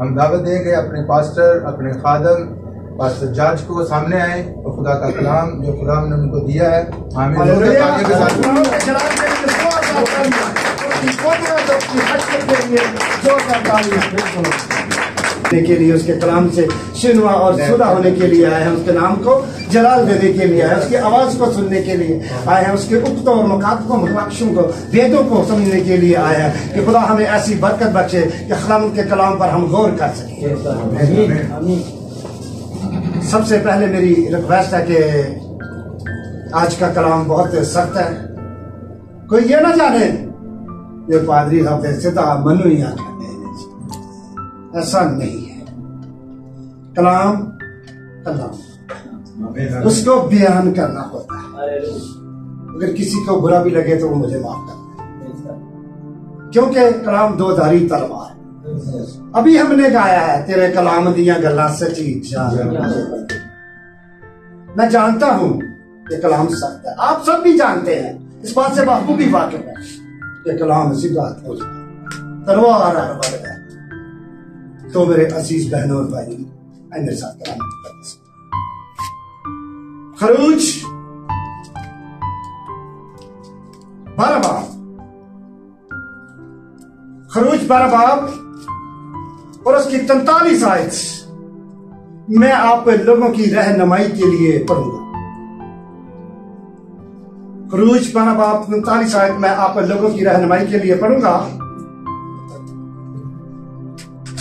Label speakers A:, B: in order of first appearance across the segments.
A: ہم دعوت دیں گے اپنے پاسٹر اپنے خادم پاسٹر جاج کو سامنے آئیں اور خدا کا کلام جو خدا نے ان کو دیا ہے آمین۔
B: دینے کے لیے اس کے کلام سے شنوا اور سنا ہونے کے لیے آئے ہیں اس کے نام کو جلال دینے کے لیے آئے ہیں اس کی آواز کو سننے کے لیے آئے ہیں اس کے اکتوں اور مکاتبوں مقاشوں کو ویدوں کو سمجھنے کے لیے آئے ہیں کہ خدا ہمیں ایسی برکت بخشے کہ خلام کے کلام پر ہم غور کر سکیں۔ سب سے پہلے میری ریکویسٹ ہے کہ آج کا کلام بہت سخت ہے۔ کوئی یہ نہ جانے یہ پادری صاحب سے منو ہی آ ایسا نہیں ہے۔ کلام کلام اس کو بیان کرنا ہوتا ہے۔ اگر کسی کو برا بھی لگے تو وہ مجھے معاف کر کیونکہ کلام دو داری تلوار۔ ابھی ہم نے گایا ہے، تیرے کلام دیا گلا سچی جان میں جانتا ہوں یہ کلام سخت ہے۔ آپ سب بھی جانتے ہیں۔ اس بات سے بخوبی واقف ہے۔ یہ کلام سیدھا تلوار ہے۔ تو میرے عزیز بہنوں اور بھائی آئے میرے ساتھ کلام خروج بارہ باب۔ خروج بارہ باب۔ اور اس کی تنتالیس آیت۔ میں آپ لوگوں کی رہنمائی کے لیے پڑھوں گا۔ خروج بارہ باب تنتالیس آیت میں آپ لوگوں کی رہنمائی کے لیے پڑھوں گا۔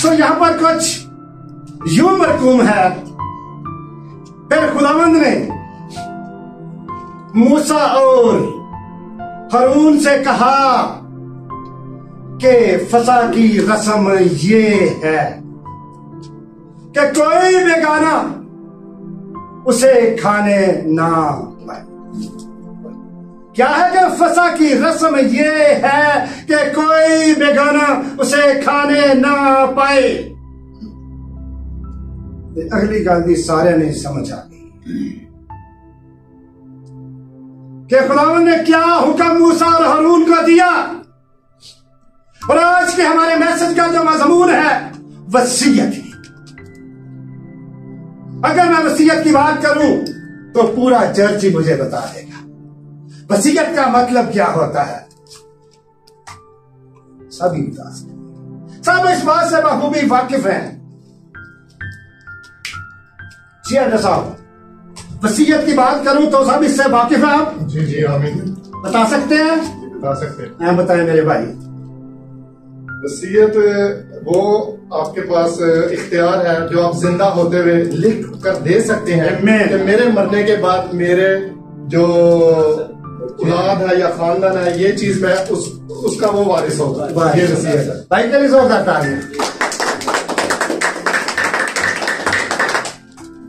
B: سو یہاں پر کچھ یوں مرکوم ہے۔ پھر خداوند نے موسا اور ہرون سے کہا کہ فضا کی رسم یہ ہے کہ کوئی بیگانہ اسے کھانے نہ کیا ہے کہ فضا کی رسم یہ ہے کہ کوئی بیگانہ اسے کھانے نہ پائے؟ اگلی گل سارے نے سمجھ آ گئی۔ کہ خداون نے کیا حکم موسا اور ہارون کو دیا؟ اور آج کے ہمارے میسج کا جو مضمون ہے وسیعت اگر میں وسیعت کی بات کروں تو پورا چرچ ہی مجھے بتا دے۔ وسیعت کا مطلب کیا ہوتا ہے؟ سبھی بتا سکتے سب اس بات سے بخوبی واقف ہیں۔ جی صاحب وسیعت کی بات کروں تو سب اس سے واقف ہیں آپ؟
C: جی جی آمین۔
B: بتا سکتے ہیں؟
C: بتا سکتے ہیں۔
B: ہاں بتائیں میرے بھائی۔
C: وسیعت وہ آپ کے پاس اختیار ہے جو آپ زندہ ہوتے ہوئے لکھ کر دے سکتے ہیں. کہ میرے مرنے کے بعد میرے جو اولاد ہے یا خاندان ہے یہ چیز میں اس اس کا وہ وارث ہوگا یہ وسیعت ہے۔
B: بھائی لیے زور کرتا ہے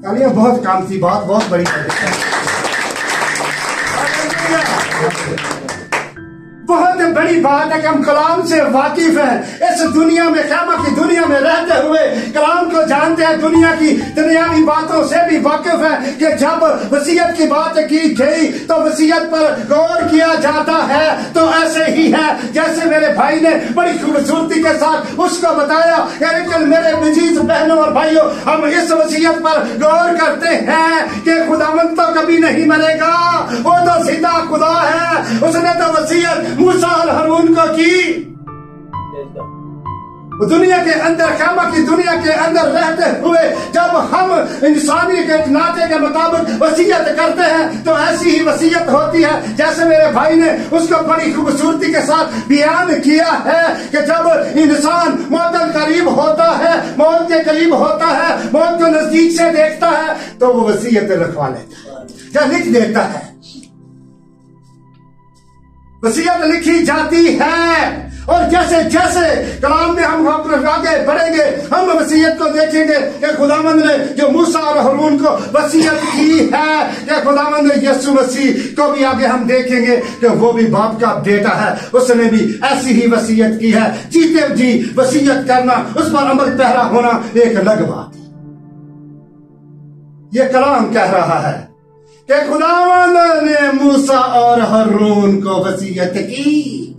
B: تالیاں بہت کام تھی بات بہت بڑی ہے بہت بڑی بات ہے کہ ہم کلام سے واقف ہیں۔ اس دنیا میں قیامہ کی دنیا میں رہتے ہوئے کلام کو جانتے ہیں۔ دنیا کی دنیاوی باتوں سے بھی واقف ہیں کہ جب وسیعت کی بات کی گئی تو وسیعت پر غور کیا جاتا ہے۔ تو ایسے ہی ہے۔ جیسے میرے بھائی نے بڑی خوبصورتی کے ساتھ اس کو بتایا کہ لیکن میرے عزیز بہنوں اور بھائیوں، ہم اس وسیعت پر غور کرتے ہیں کہ خداوند تو کبھی نہیں مرے گا۔ وہ تو سیدھا خدا ہے۔ اس نے تو وسیعت موسا اور ہارون کو کی؟ دنیا کے اندر قیامہ کی دنیا کے اندر رہتے ہوئے جب ہم انسانی کے ناطے کے مطابق وسیعت کرتے ہیں، تو ایسی ہی وسیعت ہوتی ہے جیسے میرے بھائی نے اس کو بڑی خوبصورتی کے ساتھ بیان کیا ہے کہ جب انسان موت کے قریب ہوتا ہے، موت کے قریب ہوتا ہے، موت کو نزدیک سے دیکھتا ہے، تو وہ وسیعت لکھوا لیتا ہے، یا لکھ دیتا ہے۔ وسیعت لکھی جاتی ہے۔ اور جیسے جیسے کلام میں ہم آگے بڑھیں گے، ہم وسیعت کو دیکھیں گے کہ خداوند نے جو موسا اور ہرون کو وسیعت کی ہے، کہ خداوند نے یسو مسیح کو بھی آگے ہم دیکھیں گے کہ وہ بھی باپ کا بیٹا ہے۔ اس نے بھی ایسی ہی وسیعت کی ہے۔ جیتے جی وسیعت کرنا، اس پر عمل پہرا ہونا ایک الگ بات۔ یہ کلام کہہ رہا ہے۔ کہ خداوند نے موسا اور ہرون کو وسیعت کی۔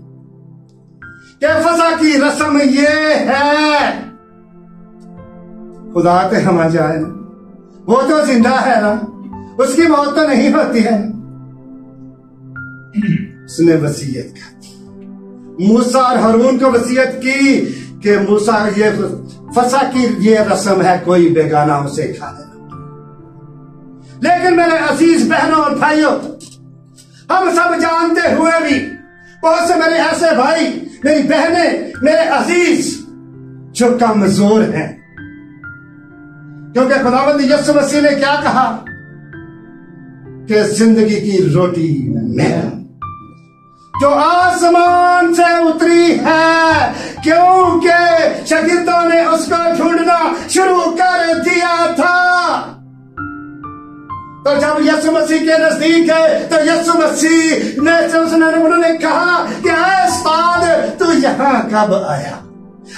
B: کہ فضا کی رسم یہ ہے۔ خدا تے ہم جائے وہ تو زندہ ہے۔ نا اس کی موت تو نہیں ہوتی ہے۔ اس نے وسیعت کی۔ موسا اور ہرون کو وسیعت کی کہ موسا یہ فسا کی یہ رسم ہے، کوئی بیگانہ اسے کھا دینا لیکن میرے عزیز بہنوں اور بھائیوں، ہم سب جانتے ہوئے بھی بہت سے میرے ایسے بھائی، میری بہنیں، میرے عزیز، جو کمزور ہیں۔ کیونکہ خداوند یسو مسیح نے کیا کہا؟ کہ زندگی کی روٹی میں۔ جو آسمان سے اتری ہے، کیونکہ شاگردوں نے اس کو ڈھونڈنا شروع کر دیا تھا۔ تو جب یسو مسیح کے نزدیک ہے، تو یسو مسیح نے انہوں نے کہا کہ اے استاد، تو یہاں کب آیا؟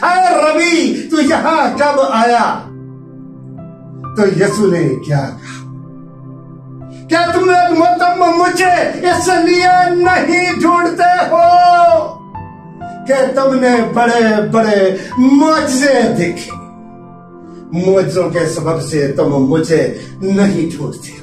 B: اے ربی، تو یہاں کب آیا؟ تو یسو نے کیا کہا؟ کیا تم تم مجھے اس لیے نہیں ڈھونڈتے ہو کہ تم نے بڑے بڑے معجزے دیکھے؟ معجزوں کے سبب سے تم مجھے نہیں ڈھونڈتے ہو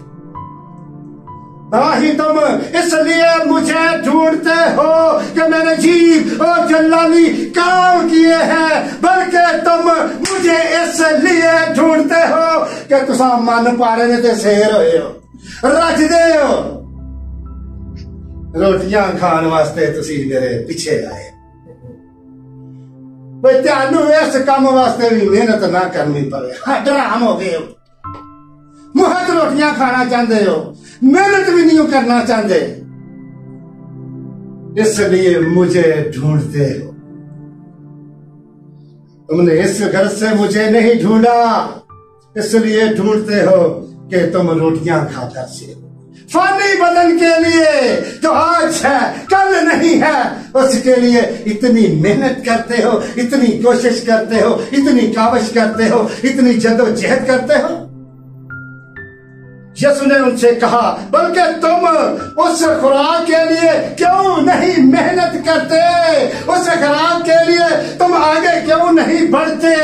B: ہی تم، اس لیے مجھے ڈھونڈتے ہو کہ میں نے جیب اور جلالی کام کیے ہیں، بلکہ تم مجھے اس لیے ڈھونڈتے ہو کہ تسا من پارے نے تے سیر ہوئے ہو، رج دے ہو۔ روٹیاں کھان واسطے تسی میرے پیچھے آئے۔ بھئی تیانو اس کام واسطے بھی محنت نہ کرنی پڑے۔ ہاں ڈرام ہو گئے ہو۔ محت روٹیاں کھانا چاہتے ہو۔ محنت بھی نہیں کرنا چاہتے۔ اس لیے مجھے ڈھونڈتے ہو۔ تم نے اس گھر سے مجھے نہیں ڈھونڈا۔ اس لیے ڈھونڈتے ہو کہ تم روٹیاں کھا کر سے فانی بدن کے لیے جو آج ہے، کل نہیں ہے۔ اس کے لیے اتنی محنت کرتے ہو، اتنی کوشش کرتے ہو، اتنی کاوش کرتے ہو، اتنی جد و جہد کرتے ہو۔ یسو نے ان سے کہا، بلکہ تم اس خوراک کے لیے کیوں نہیں محنت کرتے؟ اس خوراک کے لیے تم آگے کیوں نہیں بڑھتے؟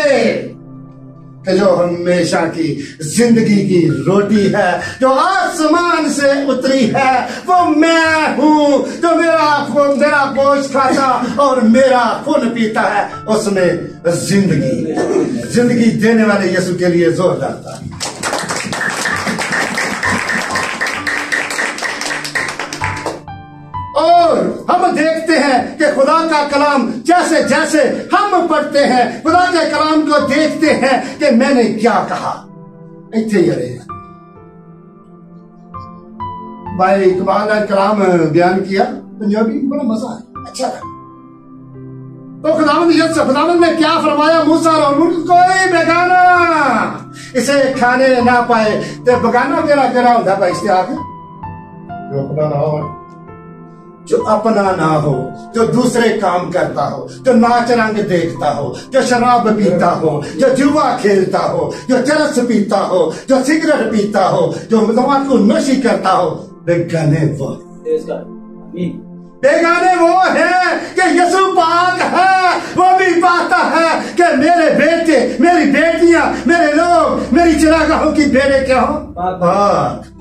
B: کہ جو ہمیشہ کی زندگی کی روٹی ہے، جو آسمان سے اتری ہے، وہ میں ہوں، جو میرا خون، میرا گوشت کھاتا اور میرا خون پیتا ہے، اس میں زندگی زندگی دینے والے یسو کے لیے زور ڈالتا ہے۔ ہم دیکھتے ہیں کہ خدا کا کلام جیسے جیسے ہم پڑھتے ہیں، خدا کے کلام کو دیکھتے ہیں کہ میں نے کیا کہا۔ بھائی اقبال نے کلام بیان کیا، پنجابی بڑا مزہ ہے اچھا تھا تو خداوند خداوند نے کیا فرمایا موسا اور ملک کوئی بیگانا اسے کھانے نہ پائے تو بگانا میرا میرا ہوتا بھائی اس آگے۔ جو خدا نہ ہو جو اپنا نہ ہو، جو دوسرے کام کرتا ہو، جو ناچ رنگ دیکھتا ہو، جو شراب پیتا ہو، جو جوا کھیلتا ہو، جو چرس پیتا ہو، جو سگریٹ پیتا ہو، جو کو نشی کرتا ہو، بیگانے وہ بیگانے وہ ہے کہ یسو پاک ہے، وہ بھی پاتا ہے کہ میرے بیٹے، میری بیٹیاں، میرے لوگ، میری چراگاہوں کی بیڑے کیا ہو پاک۔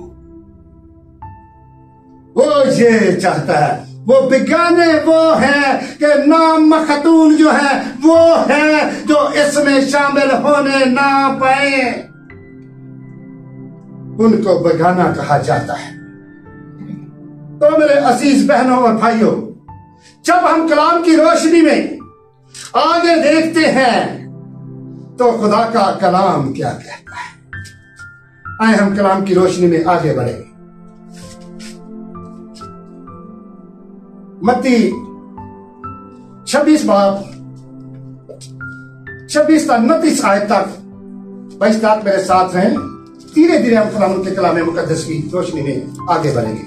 B: وہ یہ چاہتا ہے۔ وہ بگانے وہ ہے کہ نام مختون جو ہے وہ ہے جو اس میں شامل ہونے نہ پائے۔ ان کو بگانا کہا جاتا ہے۔ تو میرے عزیز بہنوں اور بھائیوں، جب ہم کلام کی روشنی میں آگے دیکھتے ہیں تو خدا کا کلام کیا کہتا ہے؟ آئے ہم کلام کی روشنی میں آگے بڑھیں۔ متی، چھبیس باب چھبیس تک نتیس آئے تک۔ بائیس میرے ساتھ ہیں دھیرے دھیرے ہم خدا کے کلام مقدس کی روشنی میں آگے بڑھیں گے۔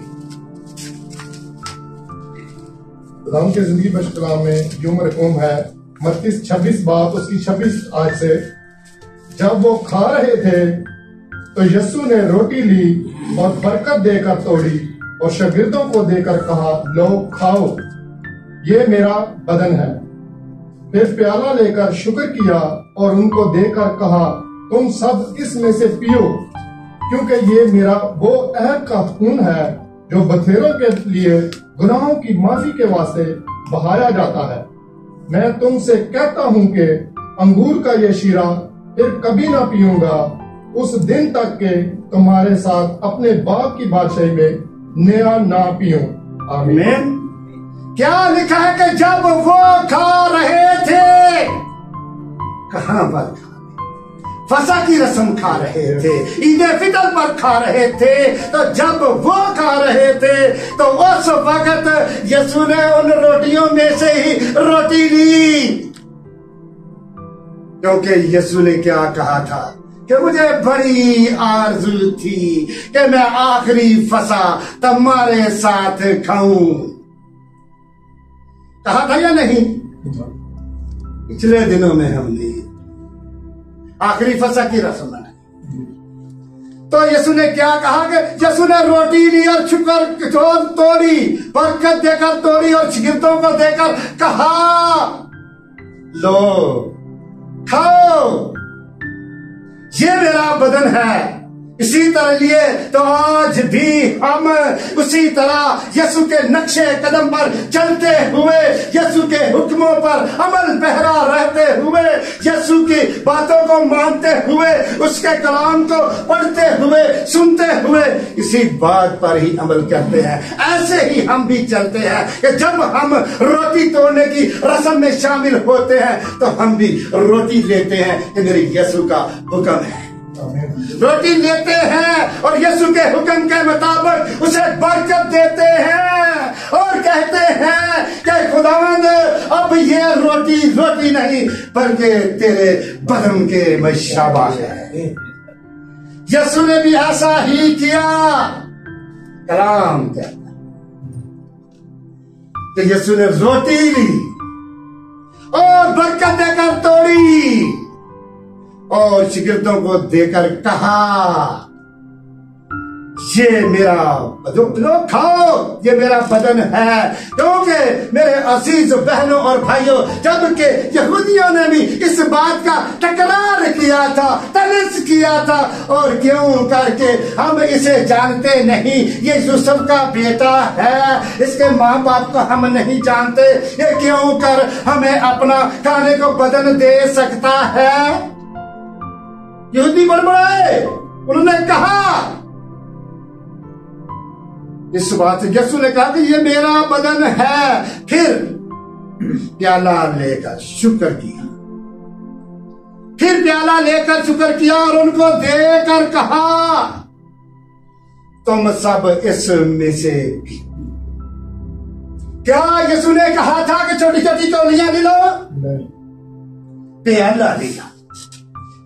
C: خدام کے زندگی بخش کلام میں یوں مرقوم ہے متیس چھبیس باب اس کی چھبیس آج سے جب وہ کھا رہے تھے، تو یسو نے روٹی لی اور برکت دے کر توڑی۔ اور شاگردوں کو دے کر کہا، لو کھاؤ، یہ میرا بدن ہے۔ پھر پیالہ لے کر شکر کیا اور ان کو دے کر کہا، تم سب اس میں سے پیو، کیونکہ یہ میرا وہ عہد کا خون ہے جو بتھیروں کے لیے گناہوں کی معافی کے واسطے بہایا جاتا ہے۔ میں تم سے کہتا ہوں کہ انگور کا یہ شیرہ پھر کبھی نہ پیوں گا۔ اس دن تک کہ تمہارے ساتھ اپنے باپ کی بادشاہی میں نیا
B: نہ پیو آمین۔ کیا لکھا ہے کہ جب وہ کھا رہے تھے؟ کہاں پر کھا فسا کی رسم کھا رہے تھے، عید فطر پر کھا رہے تھے۔ تو جب وہ کھا رہے تھے، تو اس وقت یسو نے ان روٹیوں میں سے ہی روٹی لی۔ کیونکہ یسو نے کیا کہا تھا؟ کہ مجھے بڑی آرزو تھی کہ میں آخری فسا تمہارے ساتھ کھاؤں۔ کہا تھا یا نہیں؟ پچھلے دنوں میں ہم نے آخری فسا کی رسم ہے تو یسو نے کیا کہا کہ یسو نے روٹی لی اور چھکر چھوڑ توڑی، برکت دے کر توڑی اور شگردوں کو دے کر کہا، لو، کھاؤ۔ یہ میرا بدن ہے۔ اسی طرح لیے تو آج بھی ہم اسی طرح یسو کے نقشے قدم پر چلتے ہوئے، یسو کے حکموں پر عمل پہرا رہتے ہوئے، یسو کی باتوں کو مانتے ہوئے، اس کے کلام کو پڑھتے ہوئے، سنتے ہوئے، اسی بات پر ہی عمل کرتے ہیں۔ ایسے ہی ہم بھی چلتے ہیں کہ جب ہم روٹی توڑنے کی رسم میں شامل ہوتے ہیں، تو ہم بھی روٹی لیتے ہیں کہ میرے یسو کا حکم ہے۔ روٹی لیتے ہیں اور یسو کے حکم کے مطابق اسے برکت دیتے ہیں اور کہتے ہیں کہ خداوند، اب یہ روٹی روٹی نہیں، بلکہ تیرے بدن کے مشابہ ہے۔ یسو نے بھی ایسا ہی کیا۔ کلام کیا کہ یسو نے روٹی لی اور برکت دے کر توڑی۔ اور شگردوں کو دے کر کہا، یہ میرا لو کھاؤ، یہ میرا بدن ہے۔ کیونکہ میرے عزیز بہنوں اور بھائیوں جبکہ یہودیوں نے بھی اس بات کا تکرار کیا تھا تلس کیا تھا، اور کیوں کر کے ہم اسے جانتے نہیں؟ یہ یوسف کا بیٹا ہے۔ اس کے ماں باپ کو ہم نہیں جانتے۔ یہ کیوں کر ہمیں اپنا کھانے کو بدن دے سکتا ہے؟ یہودی بڑبڑائے انہوں نے کہا اس بات سے یسو نے کہا کہ یہ میرا بدن ہے پھر پیالہ لے کر شکر کیا۔ پھر پیالہ لے کر شکر کیا اور ان کو دے کر کہا تم سب
C: اس
B: میں سے کیا یسو نے کہا تھا کہ چھوٹی چھوٹی تولیاں لے لو؟ پیالہ لیا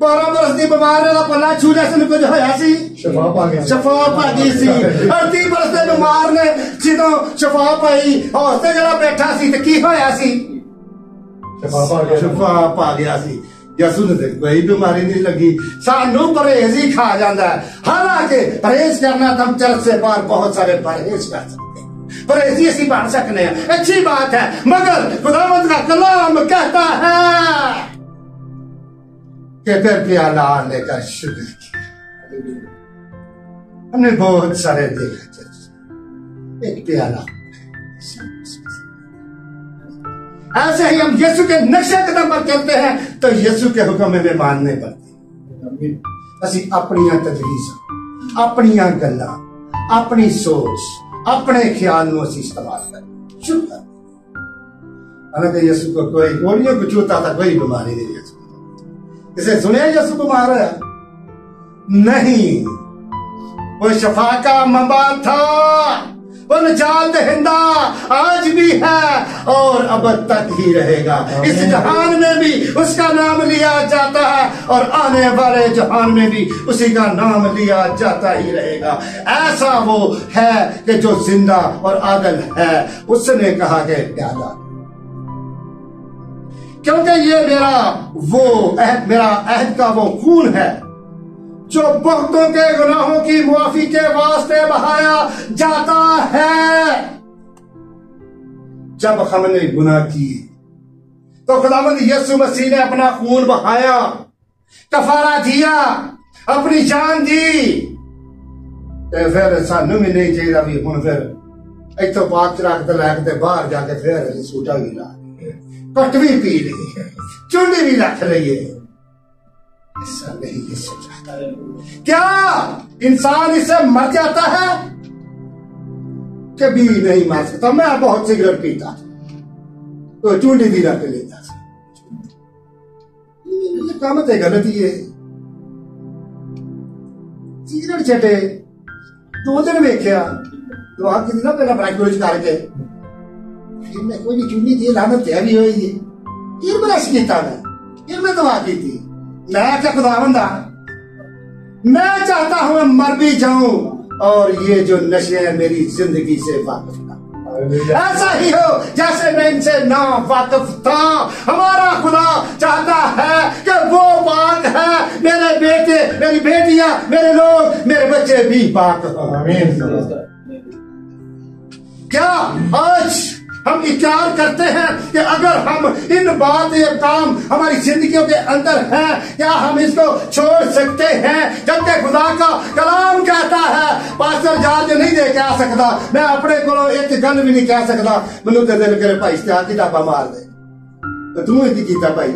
B: ਬਾਰਾਂ ਬਰਸ ਦੀ ਬਿਮਾਰ ਦਾ ਪੱਲਾ ਛੂਲੇ ਸਨ ਕੁਝ ਹੋਇਆ ਸੀ
C: ਸ਼ਫਾ ਪਾ ਗਿਆ
B: ਸ਼ਫਾ ਪਾ ਗਈ ਸੀ 38 ਬਰਸ ਦੇ ਬਿਮਾਰ ਨੇ ਜਦੋਂ ਸ਼ਫਾ ਪਾਈ ਹੌਸਤੇ ਜਿਹੜਾ ਬੈਠਾ ਸੀ ਤੇ ਕੀ ਹੋਇਆ ਸੀ پرہ اچھی بات ہے مگر بغمت کا کلام کہتا ہے بہت سارے لال ایسے ہی ہم یسو کے نقشے قدم پر چلتے ہیں، تو یسو کے حکم میں ماننے پڑتے اسی اپنی تجویز، اپنی گلا، اپنی سوچ، اپنے خیال میں اسی استعمال کریں۔ شروع کر حالانکہ یسو کو کوئی گولیوں کو چوتا تھا، کوئی بیماری نہیں یسو اسے سنے یسو کو مار رہا نہیں۔ وہ شفا کا مباد تھا۔ وہ نجات آج بھی ہے اور اب تک ہی رہے گا۔ اس جہان میں بھی اس کا نام لیا جاتا ہے اور آنے والے جہان میں بھی اسی کا نام لیا جاتا ہی رہے گا۔ ایسا وہ ہے کہ جو زندہ اور عادل ہے۔ اس نے کہا کہ پیادہ کیونکہ یہ میرا وہ عہد میرا عہد کا وہ خون ہے جو بہتوں کے گناہوں کی معافی کے واسطے بہایا جاتا ہے۔ جب ہم نے گناہ کیے، تو خداوند یسو مسیح نے اپنا خون بہایا، کفارہ دیا، اپنی جان دی۔ تے پھر سانو بھی نہیں چاہیے بھی ہن پھر ایتھوں پاک چ رکھ تے لے کے باہر جا کے پھر سوٹا بھی لا پٹ بھی پی لی چونڈی بھی رکھ لئیے۔ ایسا نہیں یہ سوچا کیا انسان اس سے مر جاتا ہے؟ کبھی نہیں مر سکتا۔ میں بہت سگریٹ پیتا تھا۔ تو چونڈی بھی رکھ لیتا تھا۔ یہ کام تے غلطی ہے سگریٹ چھٹے دو دن ویکیا ویکھیا۔ دعا کی نہ پہلا پریکٹس کر کے۔ پھر میں کوئی چونی دی لعنت تے بھی ہوئی۔ ہے پھر برش کیتا میں۔ پھر میں دعا کی تھی میں کہ خداوندا میں چاہتا ہوں میں مر بھی جاؤں اور یہ جو نشے ہیں میری زندگی سے واقف نہ ایسا ہی ہو جیسے میں ان سے نا واقف تھا۔ ہمارا خدا چاہتا ہے کہ وہ پاک ہے۔ میرے بیٹے میری بیٹیاں میرے لوگ میرے بچے بھی پاک ہوں۔ کیا آج ہم اقرار کرتے ہیں کہ اگر ہم ان بات یہ کام ہماری زندگیوں کے اندر ہیں، کیا ہم اس کو چھوڑ سکتے ہیں؟ جبکہ خدا کا کلام کہتا ہے، پاسٹر جارج نہیں دے کے آ سکتا، میں اپنے کو ایک گل بھی نہیں کہہ سکتا منو تے دل کرے بھائی اشتہار کی مار دے۔ تو تم ہی کیتا بھائی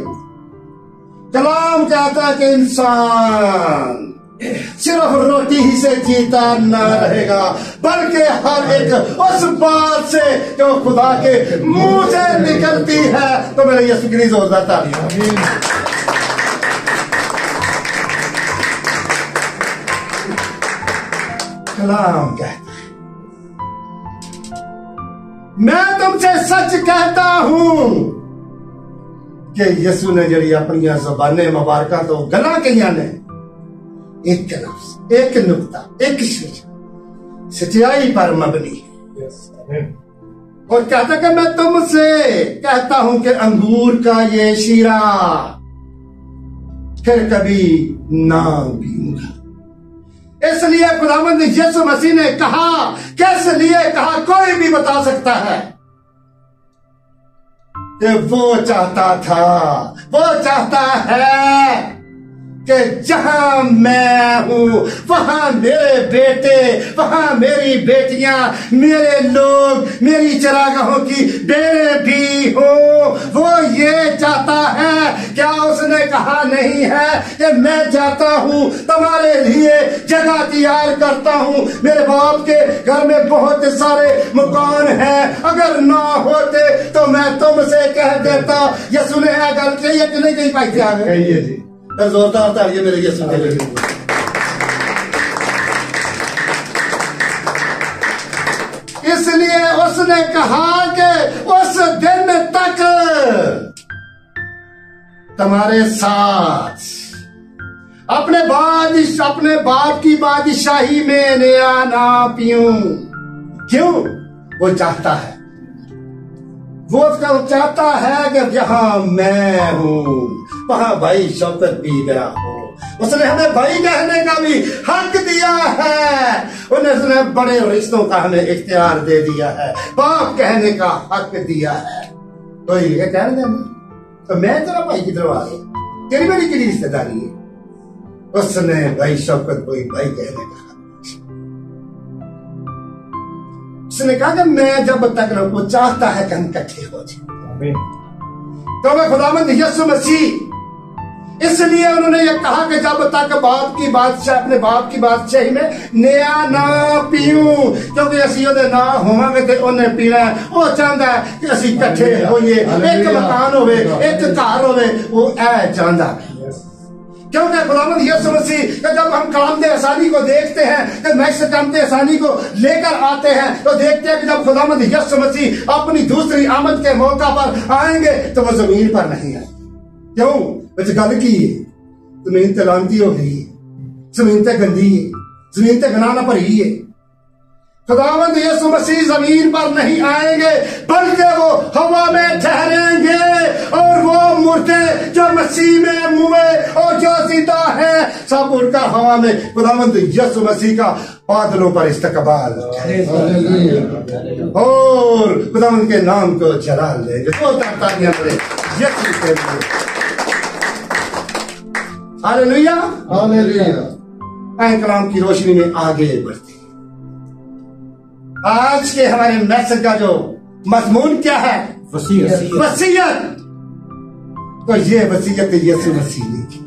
B: کلام کہتا ہے کہ انسان صرف روٹی ہی سے جیتا نہ رہے گا بلکہ ہر ایک اس بات سے جو خدا کے منہ سے نکلتی ہے تو میرا یہ فکری زوردار تعلیم کلام کہتا میں تم سے سچ کہتا ہوں کہ یسو نے جڑی اپنی زبانیں مبارکہ تو گلا کہیا نے ایک لفظ ایک نقطہ ایک شیر سچائی پر مبنی۔ ہے
C: Yes.
B: اور کہتا کہ میں تم سے کہتا ہوں کہ انگور کا یہ شیرہ پھر کبھی نہ پیوں گا اس لیے خداوند یسو مسیح نے کہا کس لیے کہا کوئی بھی بتا سکتا ہے۔ کہ وہ چاہتا تھا وہ چاہتا ہے۔ کہ جہاں میں ہوں، وہاں میرے بیٹے، وہاں میری بیٹیاں، میرے لوگ، میری چراگاہوں کی بیڑے بھی ہوں۔ وہ یہ چاہتا ہے، کیا اس نے کہا نہیں ہے کہ میں چاہتا ہوں؟ تمہارے لیے جگہ تیار کرتا ہوں۔ میرے باپ کے گھر میں بہت سارے مکان ہیں۔ اگر نہ ہوتے تو میں تم سے کہہ دیتا۔ یہ سنے اگر کہیے کہ نہیں کہیں پائی آ گئے
C: کہیے جی۔
B: زوردار تالیے میرے یسوع کے لیے اس لیے اس نے کہا کہ اس دن تک تمہارے ساتھ اپنے بادش اپنے باپ کی بادشاہی میں نیا نہ پیوں کیوں وہ چاہتا ہے وہ چاہتا ہے کہ جہاں میں ہوں۔ وہاں بھائی شوکت بھی میرا ہو۔ اس نے ہمیں بھائی کہنے کا بھی حق دیا ہے۔ انہیں اس نے بڑے رشتوں کا ہمیں اختیار دے دیا ہے۔ باپ کہنے کا حق دیا ہے۔ تو یہ کہنے دیں تو میں تیرا بھائی کدھر آ تیری میری کڑی رشتے داری ہے۔ اس نے بھائی شوکت کوئی بھائی کہنے کا اس نے کہا کہ میں جب تک نہ وہ چاہتا ہے کہ ہم کٹھے ہو جائیں۔ تو میں خداوند یسو مسیح اس لیے انہوں نے یہ کہا کہ جب تک باپ کی بادشاہ اپنے باپ کی بادشاہی میں نیا نہ پیوں کیونکہ اسی وہ نہ ہوا گے تے انہیں پینا ہے۔ وہ چاہتا ہے کہ اسی کٹھے ہوئیے۔ ایک مکان ہوئے ایک گھر ہوئے وہ اے چاہتا ہے. کیونکہ خداوند یسو مسیح ہم کلام آسانی کو دیکھتے ہیں جب نیکسٹ کلام آسانی کو لے کر آتے ہیں تو دیکھتے ہیں کہ جب خدا مد یس مسیح اپنی دوسری آمد کے موقع پر آئیں گے تو وہ زمین پر نہیں آئے کیوں؟ بچ گل کی ہے۔ زمین تے لانتی ہو گئی ہے۔ زمین تے گندی ہے۔ زمین تے گناہ نہ بھری ہے۔ خداوند یسو مسیح زمین پر نہیں آئیں گے بلکہ وہ ہوا میں ٹھہریں گے اور وہ مردے جو مسیح میں موے اور جو زندہ ہے سب ان کا ہوا میں خداوند یسو مسیح کا بادلوں پر استقبال۔ اور خداوند کے نام کو جلال دیں گے دو تالیاں پڑے یسو کے لیے۔ ہاللویہ اے کلام کی روشنی میں آگے بڑھتے آج کے ہمارے میسج کا جو مضمون کیا ہے؟ وسیعت. تو یہ وسیعت یسو مسیح نے کی۔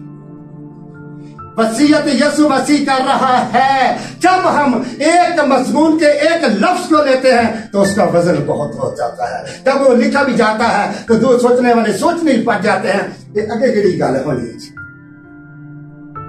B: وسیعت یسو مسیح کر رہا ہے۔ جب ہم ایک مضمون کے ایک لفظ کو لیتے ہیں تو اس کا وزن بہت ہو جاتا ہے۔ جب وہ لکھا بھی جاتا ہے تو دو سوچنے والے سوچنے ہی پڑ جاتے ہیں یہ اگے گڑی گال ہونی چاہیے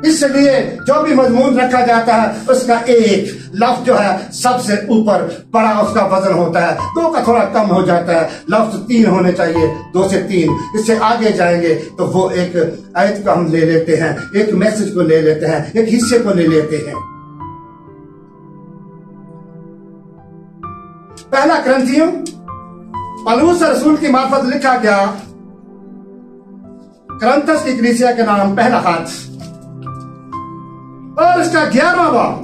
B: اس لیے جو بھی مضمون رکھا جاتا ہے، اس کا ایک لفظ جو ہے، سب سے اوپر بڑا اس کا وزن ہوتا ہے۔ دو کا تھوڑا کم ہو جاتا ہے۔ لفظ تین ہونے چاہیے، دو سے تین۔ اس سے آگے جائیں گے تو وہ ایک آیت کو ہم لے لیتے ہیں۔ ایک میسج کو لے لیتے ہیں۔ ایک حصے کو لے لیتے ہیں۔ پہلا کرنتھیوں پلوس رسول کی معرفت لکھا گیا۔ کرنتس کی کلیسیا کے نام، پہلا ہاتھ اور اس کا گیارہواں باب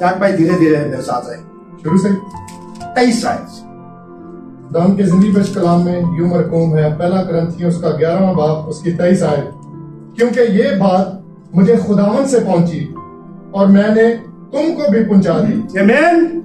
B: جاک بھائی دھیرے دھیرے میرے ساتھ رہے
C: شروع سے؟
B: تیئیس سائز
C: دام کے زندگی بش کلام میں یوں مرکوم ہے پہلا کرنتھی اس کا گیارہواں باپ اس کی تیئیس آئے۔ کیونکہ یہ بات مجھے خداون سے پہنچی اور میں نے تم کو بھی پہنچا دی۔
B: ایمین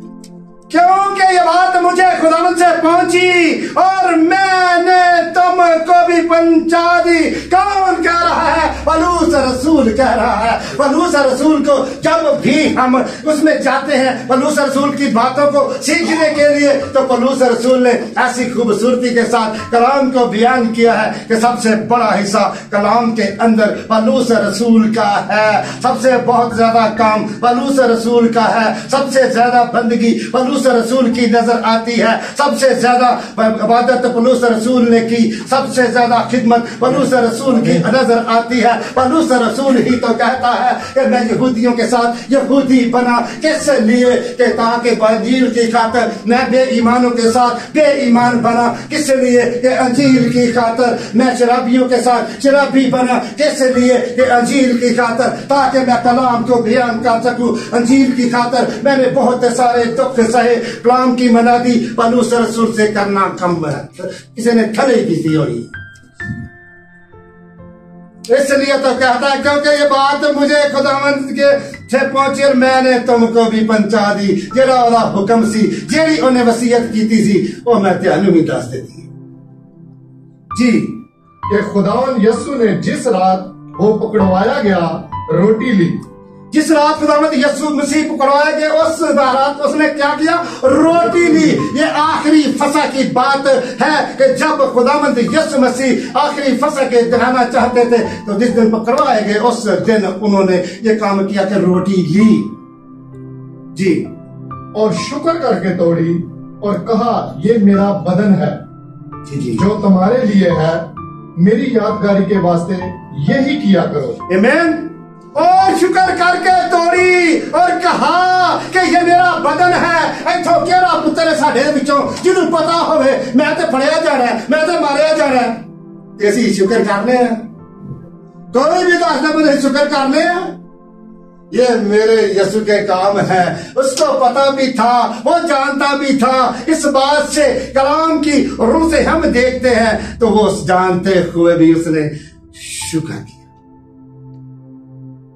B: کیونکہ یہ بات مجھے خداون سے پہنچی اور میں نے تم کو بھی پہنچا دی۔ کون کہہ رہا ہے؟ پلوس رسول کہہ رہا ہے۔ پلوس رسول کو جب بھی ہم اس میں جاتے ہیں پلوس رسول کی باتوں کو سیکھنے کے لیے، تو پلوس رسول نے ایسی خوبصورتی کے ساتھ کلام کو بیان کیا ہے کہ سب سے بڑا حصہ کلام کے اندر پلوس رسول کا ہے۔ سب سے بہت زیادہ کام پلوس رسول کا ہے۔ سب سے زیادہ بندگی پلوس رسول کی نظر آتی ہے۔ سب سے زیادہ عبادت پلوس رسول نے کی۔ سب سے زیادہ خدمت پلوس رسول کی نظر آتی ہے۔ پلوس رسول ہی تو کہتا ہے کہ میں یہودیوں کے ساتھ یہودی بنا۔ کس لیے؟ کہ تاکہ بنجیل کی خاطر میں بے ایمانوں کے ساتھ بے ایمان بنا۔ کس لیے؟ کہ انجیل کی خاطر میں شرابیوں کے ساتھ شرابی بنا۔ کس لیے؟ کہ انجیل کی خاطر تاکہ میں کلام کو بیان کر سکوں۔ انجیل کی خاطر میں نے بہت سارے دکھ سہے ہے کلام کی منادی پلوس رسول سے کرنا کم ہے کسی نے کھڑے کی تھی ہوئی۔ اس لیے تو کہتا ہے، کیونکہ یہ بات مجھے خداوند کے سے پہنچی اور میں نے تم کو بھی پہنچا دی۔ جڑا اولا حکم سی، جیڑی انہیں وصیت کی تھی سی، وہ میں تیانو بھی دس دیتی۔ جی
C: کہ خداون یسو نے جس رات وہ پکڑوایا گیا، روٹی لی۔
B: جس رات خداوند یسوع مسیح پکڑوائے گئے اس رات اس نے کیا کیا؟ روٹی لی۔ یہ آخری فسا کی بات ہے کہ جب خداوند یسوع مسیح آخری فسا کے دکھانا چاہتے تھے تو جس دن پکڑوائے گئے اس دن انہوں نے یہ کام کیا کہ روٹی لی۔ جی
C: اور شکر کر کے توڑی اور کہا یہ میرا بدن ہے۔
B: جی جی۔
C: جو تمہارے لیے ہے میری یادگاری کے واسطے یہی کیا کرو۔
B: ایمین اور شکر کر کے توڑی اور کہا کہ یہ میرا بدن ہے ایتھو کیڑا پتر ہے ساڈے وچوں، جنوں پتا ہوے میں تے پھڑیا جانا ہے، میں تے ماریا جانا ہے۔ تے اسی شکر کرنے ہیں۔ کوئی بھی دس دے مجھے شکر کرنے ہیں۔ یہ میرے یسو کے کام ہے۔ اس کو پتا بھی تھا، وہ جانتا بھی تھا۔ اس بات سے کلام کی روح سے ہم دیکھتے ہیں، تو وہ جانتے ہوئے بھی اس نے شکر کیا۔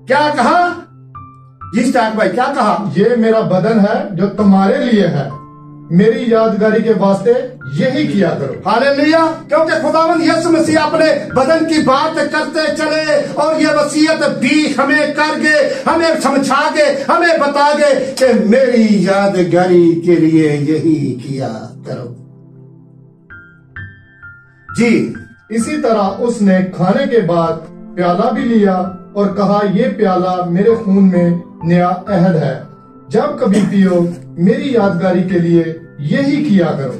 B: کیا کہا؟ جی اسٹاک بھائی کیا کہا؟
C: یہ میرا بدن ہے جو تمہارے لیے ہے۔ میری یادگاری کے واسطے یہی کیا کرو۔
B: ہالے کیونکہ خداوند یسو مسیح اپنے بدن کی بات کرتے چلے اور یہ وصیت بھی ہمیں کر گے ہمیں سمجھا گے ہمیں بتا گے کہ میری یادگاری کے لیے یہی کیا کرو۔
C: جی اسی طرح اس نے کھانے کے بعد پیالہ بھی لیا۔ اور کہا، یہ پیالہ میرے خون میں نیا عہد ہے۔ جب کبھی پیو، میری یادگاری کے لیے یہی کیا کرو۔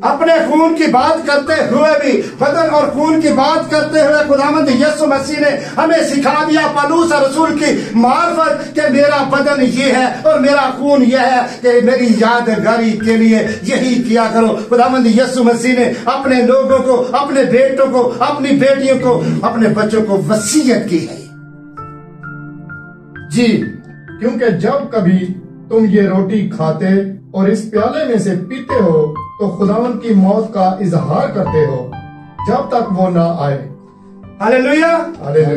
B: اپنے خون کی بات کرتے ہوئے بھی بدن اور خون کی بات کرتے ہوئے خداوند یسو مسیح نے ہمیں سکھا دیا، پالوس اور رسول کی معرفت کہ میرا بدن یہ ہے اور میرا خون یہ ہے کہ میری یادگاری کے لیے یہی کیا کرو۔ خداوند یسو مسیح نے اپنے لوگوں کو، اپنے بیٹوں کو، اپنی بیٹیوں کو، اپنے بچوں کو وسیعت کی ہے۔
C: جی کیونکہ جب کبھی تم یہ روٹی کھاتے اور اس پیالے میں سے پیتے ہو تو خداون کی موت کا اظہار کرتے ہو، جب تک وہ نہ آئے۔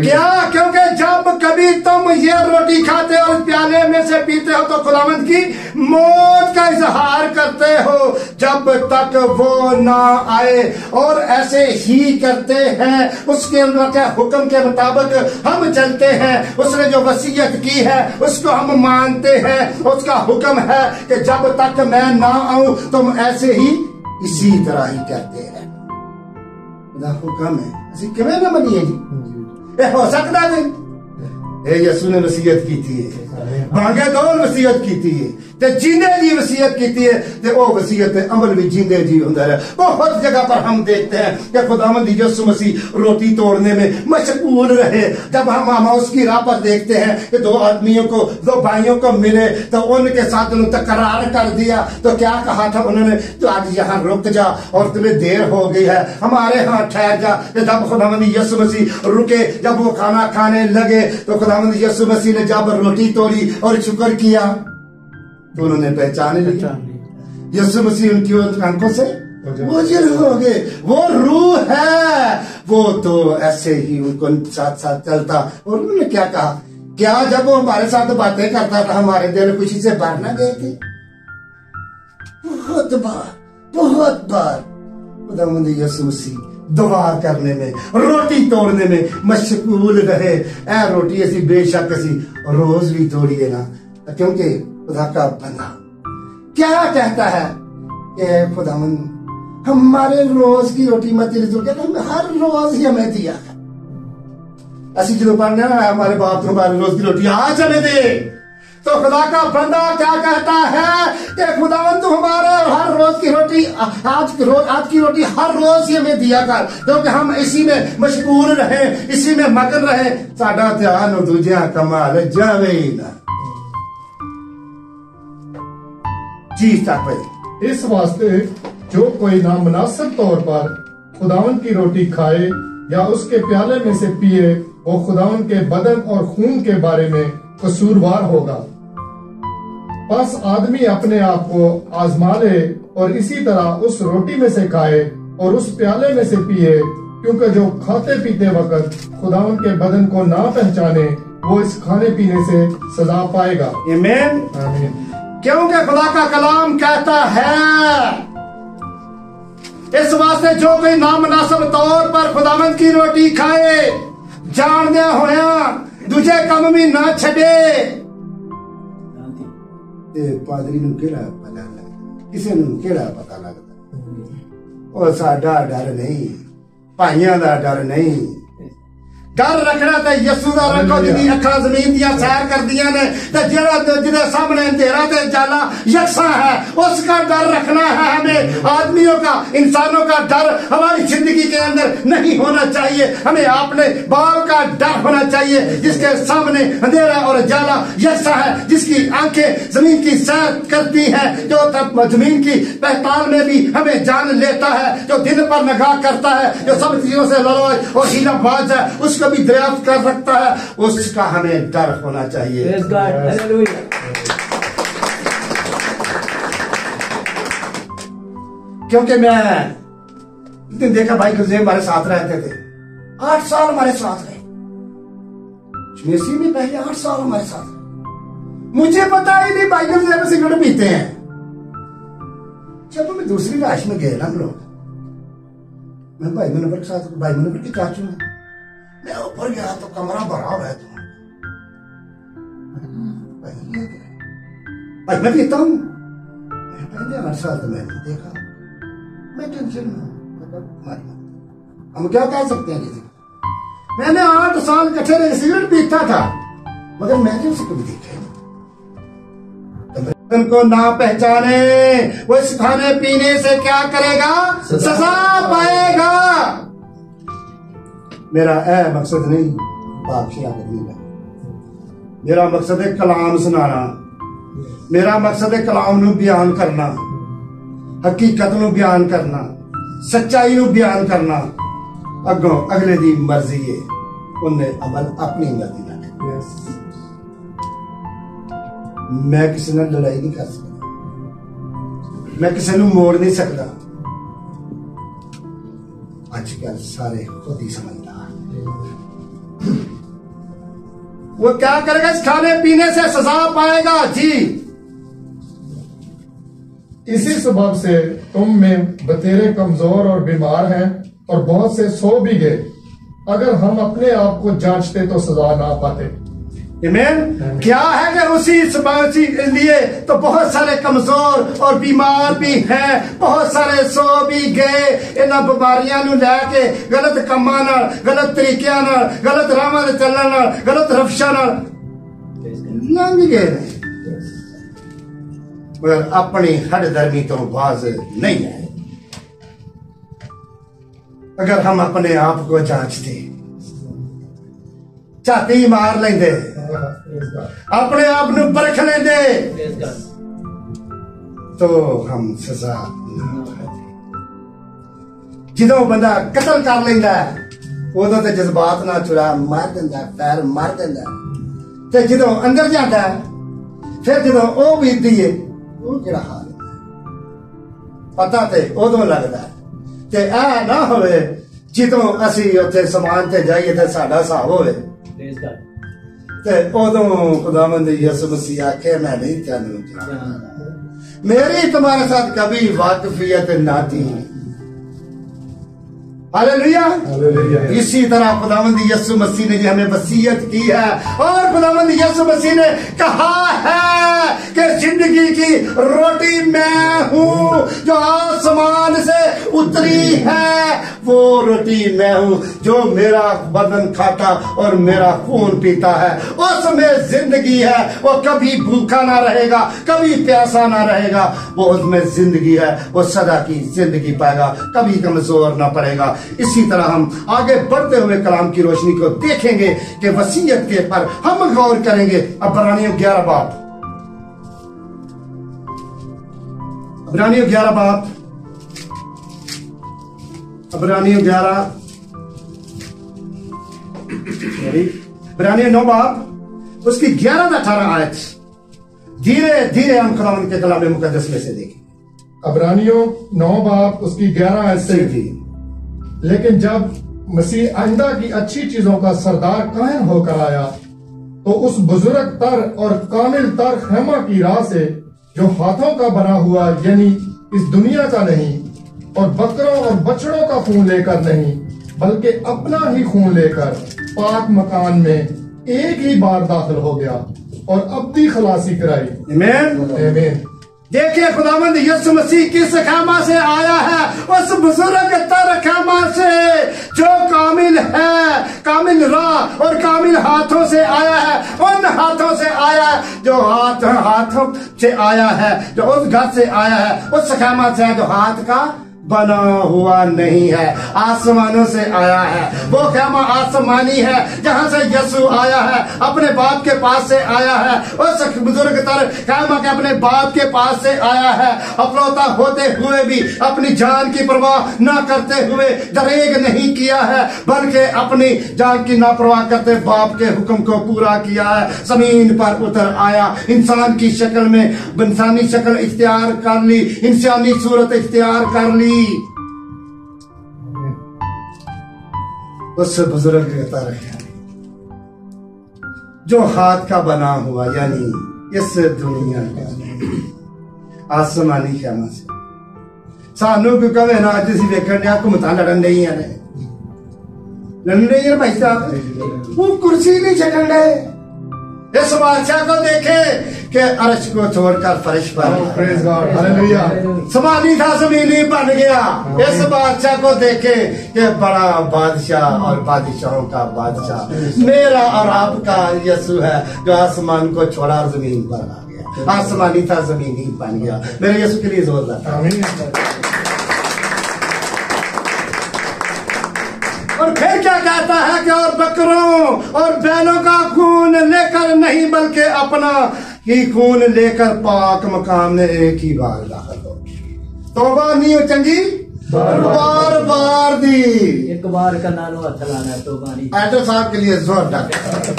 B: کیا؟ کیونکہ جب کبھی تم یہ روٹی کھاتے اور پیالے میں سے پیتے ہو تو خداوند کی موت کا اظہار کرتے ہو جب تک وہ نہ آئے اور ایسے ہی کرتے ہیں۔ اس کے حکم کے مطابق ہم چلتے ہیں۔ اس نے جو وسیعت کی ہے اس کو ہم مانتے ہیں۔ اس کا حکم ہے کہ جب تک میں نہ آؤں تم ایسے ہی اسی طرح ہی کرتے خدا حکم ہے۔ اسی کیویں نہ منیے جی اے ہو سکتا نہیں اے یسو نے وصیت کی تے جیندے جی وصیت کی تھی تے او وصیت عمل بھی جیندے جی ہوندا ہے بہت جگہ پر ہم دیکھتے ہیں کہ خداوند یسوع مسیح روٹی توڑنے میں مشغول رہے۔ جب ہم ہم اس کی راہ پر دیکھتے ہیں کہ دو آدمیوں کو، دو بھائیوں کو ملے تو ان کے ساتھ انہوں تکرار کر دیا۔ تو کیا کہا تھا انہوں نے؟ تو آج یہاں رک جا اور تمہیں دیر ہو گئی ہے۔ ہمارے ہاں ٹھہر جا۔ کہ جب خداوند یسوع مسیح رکے، جب وہ کھانا کھانے لگے تو خداوند یسوع مسیح نے جب روٹی توڑی اور شکر کیا تو انہوں نے پہچانے لگا یسوع مسیح ان کی آنکھوں سے اوجل ہو گئے۔ وہ روح ہے۔ وہ تو ایسے ہی ان کو ساتھ ساتھ چلتا۔ اور انہوں نے کیا کہا؟ کیا جب وہ ہمارے ساتھ باتیں کرتا تھا ہمارے دل خوشی سے باہر نہ گئے تھے بہت بار بہت بار۔ خداوند یسوع مسیح دعا کرنے میں، روٹی توڑنے میں مشغول رہے۔ اے روٹی ایسی بے شک ایسی روز بھی توڑیے نا۔ کیونکہ خدا کا بندہ کیا کہتا ہے کہ خداوند، ہمارے روز کی روٹی مت رسول کہ ہم ہر روز ہی ہمیں دیا ہے۔ ایسی جدو پڑھنے ہمارے باپ تو ہمارے روز کی روٹی آج ہمیں دے۔ تو خدا کا بندہ کیا کہتا ہے کہ خداوند تو ہمارے ہر روز کی روٹی، آج کی روز، آج کی روٹی ہر روز ہی ہمیں دیا کر، کیونکہ ہم اسی میں مشغول رہے اسی میں مگن رہے ساڈا دھیان دوجیاں کمال جاوے ہی نہ جی تک
C: اس واسطے جو کوئی نامناسب طور پر خداون کی روٹی کھائے یا اس کے پیالے میں سے پیے وہ خداون کے بدن اور خون کے بارے میں قصوروار ہوگا۔ پس آدمی اپنے آپ کو آزما لے اور اسی طرح اس روٹی میں سے کھائے اور اس پیالے میں سے پیے کیونکہ جو کھاتے پیتے وقت خداون کے بدن کو نہ پہچانے وہ اس کھانے پینے سے سزا پائے گا۔
B: ایمین
C: آمین۔
B: کیونکہ خدا کا کلام کہتا ہے اس واسطے جو کوئی نامناسب طور پر خداوند کی روٹی کھائے جان دیا ہویا دوجے کم بھی نہ چھڈے تے پادری نو کیڑا پتہ لگدا کسے نو کیڑا پتہ لگدا او ساڈا ڈر نہیں بھائیاں دا ڈر نہیں ڈر رکھنا تے یسو دا رکھو جدی اکھاں زمین دیاں سیر کردیاں نے تے جڑا جدے سامنے اندھیرا تے جالا یکساں ہے اس کا ڈر رکھنا ہے ہمیں۔ آدمیوں کا انسانوں کا ڈر ہماری زندگی کے اندر نہیں ہونا چاہیے۔ ہمیں اپنے باپ کا ڈر ہونا چاہیے جس کے سامنے اندھیرا اور جالا یکساں ہے جس کی آنکھیں زمین کی سیر کرتی ہیں۔ جو تب زمین کی پہتال میں بھی ہمیں جان لیتا ہے جو دن پر نگاہ کرتا ہے جو سب چیزوں سے لڑائی اور ہیلا باز ہے اس کو بھی دریافت کر سکتا ہے اس کا ہمیں ڈر ہونا چاہیے. کیونکہ میں دن دیکھا بھائی گزے ہمارے ساتھ رہتے تھے۔ آٹھ سال ہمارے ساتھ رہے۔ چمیسی میں پہلے آٹھ سال ہمارے ساتھ رہے۔ مجھے پتا ہی نہیں بھائی گزے میں سگریٹ پیتے ہیں۔ جب میں دوسری لاش میں گئے نا ہم لوگ میں بھائی منور کے ساتھ بھائی منور کے چاچو ہوں میں اوپر گیا تو کمرہ بھرا ہوا ہے تو۔ میں پیتا ہوں۔ میں پہلے ہر سال تو میں نہیں دیکھا۔ میں ٹینشن میں ہوں۔ مطلب ہماری ہم کیا کہہ سکتے ہیں کسی میں نے آٹھ سال کٹھے رہے سگریٹ پیتا تھا، مگر میں نے اسے کبھی دیکھا ہی تم کو نہ پہچانے، وہ اس کھانے پینے سے کیا کرے گا؟ سزا پائے گا۔ میرا اے مقصد نہیں بادشاہ کرنے کا میرا مقصد ہے کلام سنانا میرا مقصد ہے کلام نو بیان کرنا حقیقت نو بیان کرنا سچائی نو بیان کرنا۔ اگوں اگلے دی مرضی ہے انہیں عمل اپنی مرضی کرے میں کسی نے لڑائی نہیں کر سکتا۔ میں کسی نے موڑ نہیں سکتا۔ اج کل سارے خود ہی سمجھدار وہ کیا کرے گا؟ اس کھانے پینے سے سزا پائے گا۔ جی۔
C: اسی سبب سے تم میں بتیرے کمزور اور بیمار ہیں اور بہت سے سو بھی گئے۔ اگر ہم اپنے آپ کو جانچتے تو سزا نہ پاتے۔
B: ایمین کیا ہے کہ اسی لیے تو بہت سارے کمزور اور بیمار بھی ہیں. بہت سارے سو بھی گئے. انہاں بیماریاں نو لے کے غلط کماں نال غلط طریقیاں نال غلط راہاں تے چلن نال غلط رفشاں نال. لنگ گئے مگر اپنی ہڈ درمی تو باز نہیں ہے. اگر ہم اپنے آپ کو جانچتے چھاتی مار لیندے اپنے آپ نو پرکھ لیندے
D: Praise God.
B: تو ہم سزا نہ پاتے جدوں بندہ قتل کر لیندہ ہے ادو تے جذبات نہ چڑا مار دیندا ہے پیر مار دیندا ہے تے جدوں اندر جاندا ہے پھر جدوں او بیتی ہے وہ کیڑا حال ہے پتہ تے ادوں لگدا ہے تے اے نہ ہوئے جدوں
D: Praise God.
B: تے ادوں خداوند یسوع مسیح آکھے میں نہیں جانتا میری تمہارے ساتھ کبھی واقفیت نہ تھی اسی طرح خداوند یسوع مسیح نے ہمیں وصیت کی ہے۔ اور خداوند یسوع مسیح نے کہا ہے کہ زندگی کی روٹی میں ہوں جو آسمان سے اتری ہے وہ روٹی میں ہوں جو میرا بدن کھاتا اور میرا خون پیتا ہے۔ اس میں زندگی ہے وہ کبھی بھوکا نہ رہے گا کبھی پیاسا نہ رہے گا۔ وہ اس میں زندگی ہے وہ سدا کی زندگی پائے گا کبھی کمزور نہ پڑے گا۔ اسی طرح ہم آگے بڑھتے ہوئے کلام کی روشنی کو دیکھیں گے کہ وسیعت کے پر ہم غور کریں گے۔ ابرانیوں گیارہ باپ ابرانیوں گیارہ باپ ابرانیوں گیارہ۔ برانیہ نو باپ اس کی گیارہ اٹھارہ آیت۔ دھیرے دھیرے ہم خداوند کے کلام مقدس میں سے دیکھیں۔
C: ابرانیوں نو باپ اس کی گیارہ ایسے
B: صحیح۔ جی
C: لیکن جب مسیح آئندہ کی اچھی چیزوں کا سردار قائم ہو کر آیا تو اس بزرگ تر اور کامل تر خیمہ کی راہ سے جو ہاتھوں کا بنا ہوا یعنی اس دنیا کا نہیں اور بکروں اور بچڑوں کا خون لے کر نہیں بلکہ اپنا ہی خون لے کر پاک مکان میں ایک ہی بار داخل ہو گیا اور ابدی خلاصی کرائی۔
B: ایمین
C: آمین
B: دیکھیں خداوند یسو مسیح کس خیمہ سے آیا ہے؟ اس بزرگ تر خیمہ سے، جو کامل ہے، کامل راہ اور کامل ہاتھوں سے آیا ہے، ان ہاتھوں سے آیا ہے، جو ہاتھ ہاتھوں سے آیا ہے، جو اس گھر سے آیا ہے، اس خیمہ سے ہے، جو ہاتھ کا بنا ہوا نہیں ہے، آسمانوں سے آیا ہے۔ وہ خیمہ آسمانی ہے، جہاں سے یسو آیا ہے، اپنے باپ کے پاس سے آیا ہے۔ اس بزرگ تر خیمہ کے اپنے باپ کے پاس سے آیا ہے۔ اپلوتا ہوتے ہوئے بھی اپنی جان کی پرواہ نہ کرتے ہوئے دریگ نہیں کیا ہے، بلکہ اپنی جان کی ناپرواہ کرتے باپ کے حکم کو پورا کیا ہے۔ زمین پر اتر آیا۔ انسان کی شکل میں انسانی شکل اختیار کر لی، انسانی صورت اختیار کر لی۔ اس سے بزرگ کے طرح جو ہاتھ کا بنا ہوا یعنی اس دنیا کا آسمانی خیمہ سے۔ سانو کیوں کہے نا اج اسی ویکھن دیا حکومتاں لڑن نہیں ہیں لڑن نہیں ہیں بھائی صاحب۔ وہ کرسی نہیں چھکن ڈے اس بادشاہ کو دیکھے کہ عرش کو چھوڑ کر فرش پر
C: ہاللویا
B: سمانی تھا زمینی بن گیا۔ اس بادشاہ کو دیکھے کہ بڑا بادشاہ اور بادشاہوں کا بادشاہ۔ میرا اور آپ کا یسو ہے جو آسمان کو چھوڑا اور زمین پر آ گیا۔ آسمانی تھا زمینی بن گیا۔ میرے یسو کے لیے زور لاتا اور پھر کیا کہتا ہے کہ اور بکروں اور بیلوں کا خون لے کر نہیں بلکہ اپنا ہی خون لے کر پاک مقام میں ایک ہی بار داخل ہو۔ توبہ نہیں ہو چنگی؟
C: بار بار۔
B: دی۔
D: ایک بار کا نانو ہاتھ لانا ہے تو بانی
B: ایڈو صاحب کے لیے زور ڈاکٹر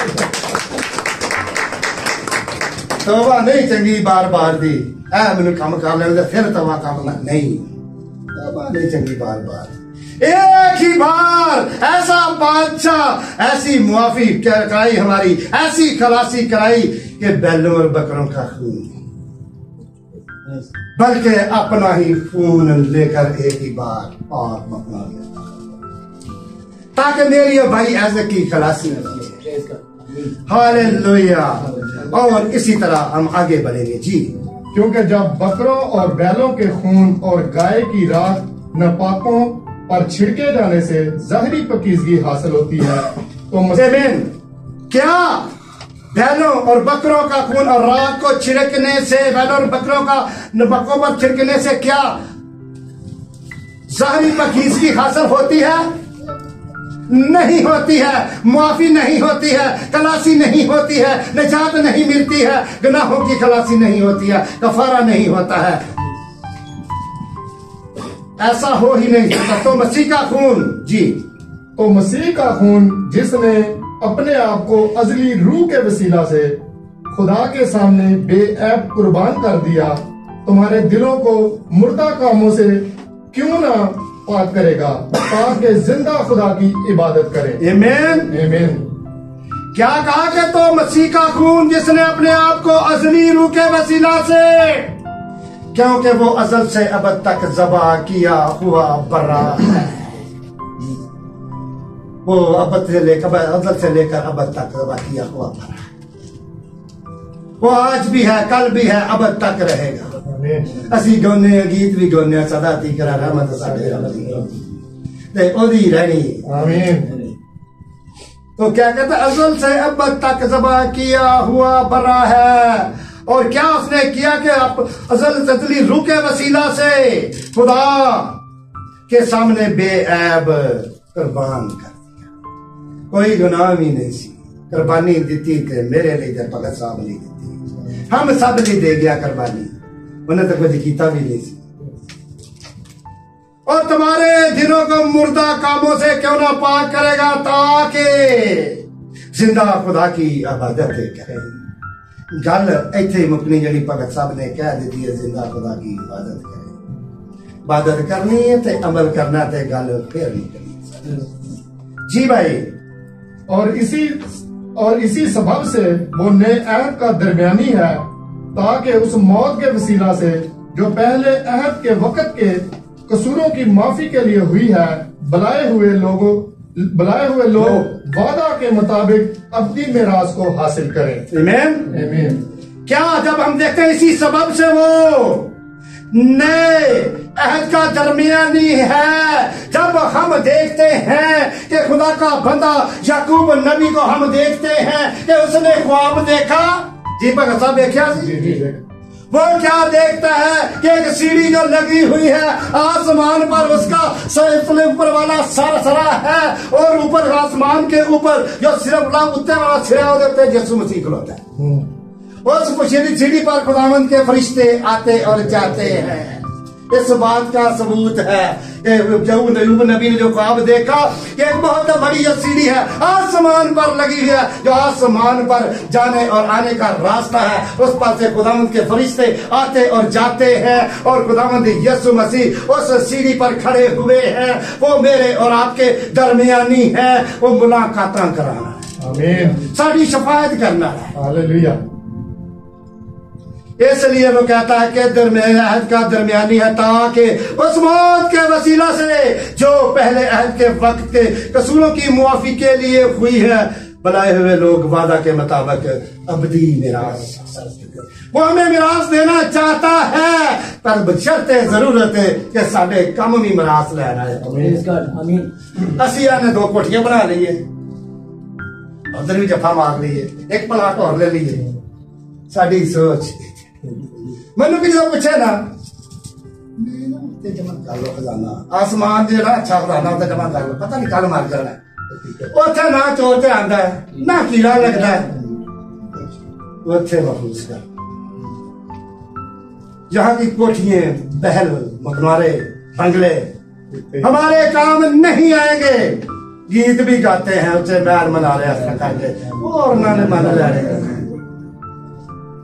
B: توبہ نہیں چنگی بار بار دی۔ اے میں کام کر لیں پھر توبہ کام نہ- نہیں۔ توبہ نہیں چنگی بار بار۔ ایک ہی بار، ایسا بادشاہ، ایسی معافی کرائی ہماری، ایسی خلاصی کرائی کہ بیلوں اور بکروں کا خون۔ بلکہ اپنا ہی خون لے کر ایک ہی بار پاک مقام میں تاکہ میری اور بھائی ایسے کی خلاصی نہ ہو
D: پریز
B: اور اسی طرح ہم آگے بڑھیں گے۔ جی۔
C: کیونکہ جب بکروں اور بیلوں کے خون اور گائے کی رات ناپاکوں پر چھڑکے جانے سے ظاہری پکیزگی حاصل ہوتی ہے۔ تو مسیح
B: کیا بیلوں اور بکروں کا خون اور رات کو چھڑکنے سے بیلوں اور بکروں کا بکروں پر چھڑکنے سے کیا ظاہری پکیزگی حاصل ہوتی ہے؟ نہیں ہوتی ہے، معافی نہیں ہوتی ہے کلاسی نہیں ہوتی ہے، نجات نہیں ملتی ہے، گناہوں کی کلاسی نہیں ہوتی ہے، کفارہ نہیں ہوتا ہے۔ ایسا ہو ہی نہیں۔ سکتا تو مسیح کا خون۔ جی۔
C: تو مسیح کا خون جس نے اپنے آپ کو ازلی روح کے وسیلہ سے خدا کے سامنے بے عیب قربان کر دیا تمہارے دلوں کو مردہ کاموں سے کیوں نہ پاک کرے گا؟ تاکہ زندہ خدا کی عبادت کرے۔
B: ایمین
C: آمین
B: کیا کہا کہ تو مسیح کا خون جس نے اپنے آپ کو ازلی روح کے وسیلہ سے کیونکہ وہ ازل سے ابد تک زبا کیا ہوا برا وہ ابد سے لے کر ازل سے لے کر ابد تک زبا کیا ہوا برا وہ آج بھی ہے کل بھی ہے ابد تک رہے گا۔ اسی گونے گیت بھی گونے سدا تھی کرا رحمت ساڈے رب دی او دی رہنی۔
C: آمین۔
B: تو کیا کہتا ازل سے ابد تک زبا کیا ہوا برا ہے۔ اور کیا اس نے کیا کہ اب ازل تدلی روح کے وسیلہ سے؟ خدا کے سامنے بے عیب قربان کر دیا۔ کوئی گناہ بھی نہیں سی۔ قربانی دیتی تے میرے لیے تے بھگت صاحب نہیں دیتی۔ ہم سب لیے دے گیا قربانی۔ انہیں تو کچھ کیتا بھی نہیں سی۔ اور تمہارے دنوں کو مردہ کاموں سے کیوں نہ پاک کرے گا تاکہ زندہ خدا کی عبادت کرے۔ گل ایتھے مکنی یعنی جڑی بھگت صاحب نے کہہ دیتی ہے، زندہ خدا کی عبادت کرے۔ عبادت کرنی ہے تے عمل کرنا تے گل پھر نہیں کرنی۔ جی بھائی،
C: اور اسی اور اسی سبب سے وہ نئے عہد کا درمیانی ہے، تاکہ اس موت کے وسیلہ سے جو پہلے عہد کے وقت کے قصوروں کی معافی کے لیے ہوئی ہے، بلائے ہوئے لوگوں بلائے ہوئے لوگ وعدہ کے مطابق ابدی میراث کو حاصل کریں۔
B: ایمین
C: آمین
B: کیا جب ہم دیکھتے ہیں اسی سبب سے وہ نئے عہد کا درمیانی ہے جب ہم دیکھتے ہیں کہ خدا کا بندہ یعقوب نبی کو ہم دیکھتے ہیں کہ اس نے خواب دیکھا۔ جی بھگت صاحب دیکھا
C: جی جی جی
B: وہ کیا دیکھتا ہے کہ ایک سیڑھی جو لگی ہوئی ہے آسمان پر اس کا سر اوپر والا سر سرا ہے اور اوپر آسمان کے اوپر جو صرف اتنے والا سرا ہو دیتے یسو مسیح کھلوتا ہے۔ اس سیڑھی سیڑھی پر خداوند کے فرشتے آتے اور جاتے ہیں اس بات کا ثبوت ہے کہ نبی نے جو خواب دیکھا کہ ایک بہت بڑی یہ سیڑھی ہے آسمان پر لگی ہے۔ جو آسمان پر جانے اور آنے کا راستہ ہے اس پر سے خداوند کے فرشتے آتے اور جاتے ہیں اور خداوند یسو مسیح اس سیڑھی پر کھڑے ہوئے ہیں۔ وہ میرے اور آپ کے درمیانی ہے وہ ملاقاتاں کرانا ہے۔
C: آمین۔
B: ساری شفاعت کرنا ہے۔ اس لیے وہ کہتا ہے کہ درمیان عہد کا درمیانی ہے تاکہ اس موت کے وسیلہ سے جو پہلے عہد کے وقت کے قصوروں کی معافی کے لیے ہوئی ہے بلائے ہوئے لوگ وعدہ کے مطابق ابدی میراث وہ ہمیں میراث دینا چاہتا ہے پر بشرط ضرورت ہے کہ سارے کم بھی میراث لینا ہے
D: پریز کر آمین۔
B: اسی نے دو کوٹھیاں بنا لیے۔ ادھر بھی جفا مار لیے ایک پلاٹ اور لے لیے۔ ساری سوچ ਮੈਨੂੰ ਵੀ ਜਦੋਂ ਪੁੱਛਿਆ ਨਾ ਮੈਂ ਨਾ ਉੱਤੇ ਜਮਾ ਕਰ ਲੋ ਖਜ਼ਾਨਾ ਆਸਮਾਨ ਜਿਹੜਾ ਅੱਛਾ ਖਜ਼ਾਨਾ ਉੱਤੇ ਜਮਾ ਕਰ ਲੋ ਪਤਾ ਨਹੀਂ ਕੱਲ ਮਰ ਜਾਣਾ ਉੱਥੇ ਨਾ ਚੋਰ ਤੇ ਆਂਦਾ ਹੈ ਨਾ ਕੀੜਾ ਲੱਗਦਾ ਹੈ ਉੱਥੇ ਮਖਲੂਸ ਕਰ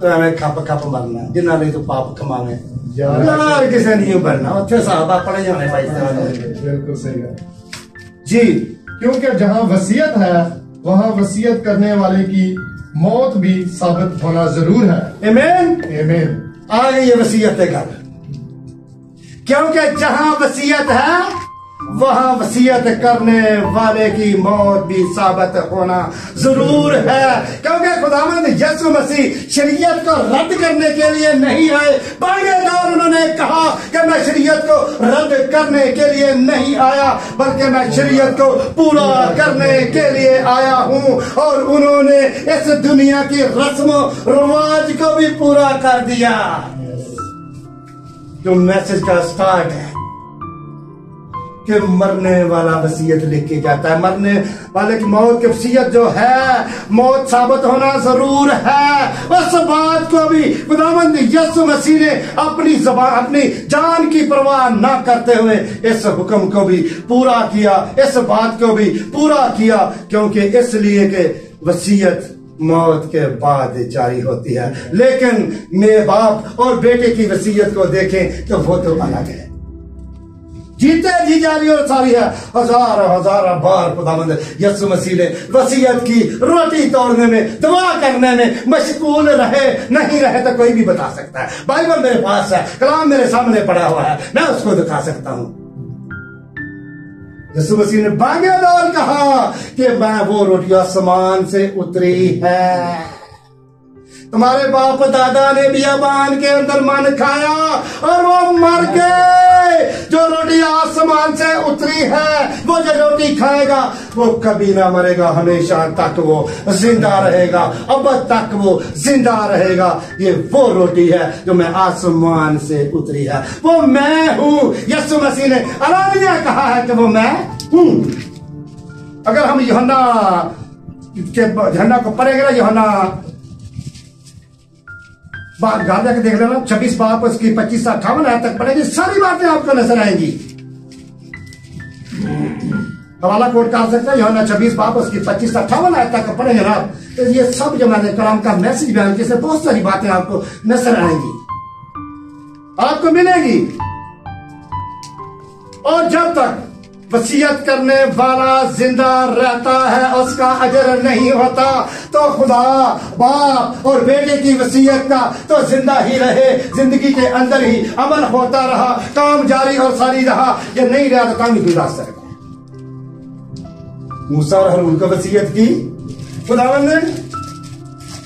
B: تو ہمیں کھپ کھپ مرنا جنہ لئی تو پاپ کماوے یار کسے نہیں بننا؟ اتھے صاحب اپنے جانے بھائی بالکل صحیح ہے۔ جی۔ کیونکہ جہاں وسیعت ہے وہاں وسیعت کرنے والے کی موت بھی ثابت ہونا
C: ضرور
B: ہے۔ ایمین ایمین آگے یہ وصیت کر کیونکہ جہاں
C: وسیعت ہے وہاں
B: وسیعت
C: کرنے والے کی موت بھی ثابت ہونا ضرور ہے۔ کیونکہ خداوند یسو مسیح شریعت کو
B: رد
C: کرنے
B: کے لیے نہیں آئے بڑے دور انہوں نے کہا کہ میں شریعت کو رد کرنے کے لیے نہیں آیا، بلکہ میں شریعت کو پورا کرنے کے لیے آیا ہوں۔ اور انہوں نے اس دنیا کی رسم و رواج کو بھی پورا کر دیا۔ جو میسج کا سٹارٹ ہے کہ مرنے والا وسیعت لکھ کے جاتا ہے، مرنے والے کی موت کی وسیعت جو ہے، موت ثابت ہونا ضرور ہے۔ اس بات کو بھی خداوند یسو مسیح نے اپنی زبان، اپنی جان کی پرواہ نہ کرتے ہوئے اس حکم کو بھی پورا کیا، اس بات کو بھی پورا کیا، کیونکہ اس لیے کہ وسیعت موت کے بعد جاری ہوتی ہے۔ لیکن میں باپ اور بیٹے کی وسیعت کو دیکھیں تو وہ تو الگ ہے۔ جیتے جی جاری اور ساری ہے۔ ہزار ہزار بار خدا مند یسو مسیح نے وسیعت کی روٹی توڑنے میں، دعا کرنے میں مشغول رہے، نہیں رہے تو کوئی بھی بتا سکتا ہے۔ بائبل میرے پاس ہے، کلام میرے سامنے پڑا ہوا ہے، میں اس کو دکھا سکتا ہوں۔ یسو مسیح نے بانگے دور کہا کہ میں وہ روٹی آسمان سے اتری ہے تمہارے باپ دادا نے بھی ابان کے اندر من کھایا اور وہ مر گئے۔ جو روٹی آسمان سے اتری ہے، وہ جو روٹی کھائے گا، وہ کبھی نہ مرے گا۔ ہمیشہ تک وہ زندہ رہے گا اب تک وہ زندہ رہے گا۔ یہ وہ روٹی ہے جو میں آسمان سے اتری ہے۔ وہ میں ہوں۔ یسو مسیح نے الانیہ کہا ہے کہ وہ میں ہوں۔ اگر ہم یوحنا کے جھنڈا کو پڑے گا یوحنا بات گھر جا کے دیکھ لینا، چھبیس باپ اس کی پچیس سو اٹھاون آئے تک پڑے گی ساری باتیں آپ کو نظر آئیں گی۔ حوالہ کوٹ کا سکتا ہے یہاں چھبیس باپ اس کی پچیس سو اٹھاون آئے تک پڑے گی آپ یہ سب جو میں نے کلام کا میسج بیان کیا بہت ساری باتیں آپ کو نظر آئیں گی۔ آپ کو ملے گی۔ اور جب تک وسیعت کرنے والا زندہ رہتا ہے، اس کا اجر نہیں ہوتا۔ تو خدا باپ اور بیٹے کی وسیعت کا تو زندہ ہی رہے، زندگی کے اندر ہی عمل ہوتا رہا، کام جاری اور ساری رہا۔ یہ نہیں رہا تو کام ہی گزار سکتا موسیٰ اور حرور کا وسیعت کی۔ خدا نے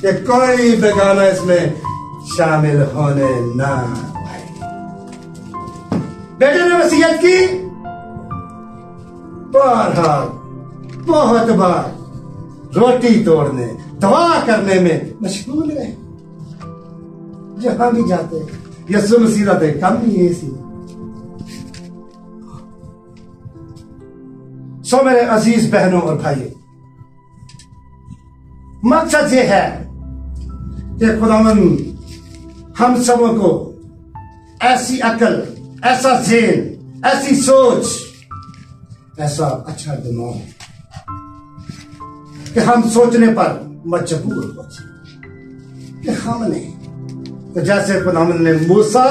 B: یہ کوئی بیگانہ اس میں شامل ہونے نہ بیٹے نے وسیعت کی۔ بارہا بہت بار روٹی توڑنے، دعا کرنے میں مشغول رہے۔ جہاں بھی جاتے یسو مسیح کا کم ہی یہ سی۔ سو میرے عزیز بہنوں اور بھائیوں، مقصد یہ ہے کہ خداون ہم سبوں کو ایسی عقل، ایسا ذہن، ایسی سوچ ایسا اچھا دماغ ہے کہ ہم سوچنے پر مجبور ہو کہ ہم نے تو جیسے خداوند نے موسا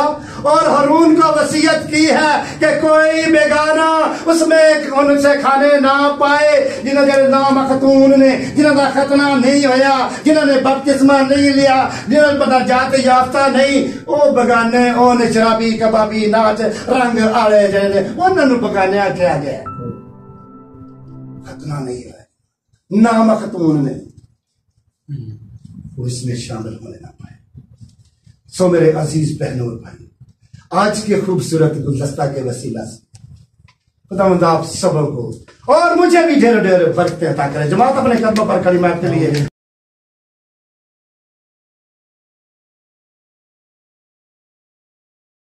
B: اور ہارون کو وسیعت کی ہے کہ کوئی بیگانہ اس میں ان سے کھانے نہ پائے، جنہوں نے نام خاتون نے، جنہوں کا ختنہ نہیں ہویا جنہوں نے بپتسمہ نہیں لیا، جنہوں نے پتہ جاتے یافتہ نہیں۔ او بگانے، او نے شرابی کبابی ناچ رنگ آلے جائے نے انہوں نے بگانے آ گیا ختنہ نہیں ہے۔ ختم ہونے میں وہ اس میں شامل ہونے نہ پائے۔ سو میرے عزیز بہنوں اور بھائی آج کے خوبصورت گلدستہ کے وسیلہ سے خدا آپ سبوں کو اور مجھے بھی ڈھیر ڈھیر وقت عطا کرے جماعت اپنے قدموں پر کلمات کے لیے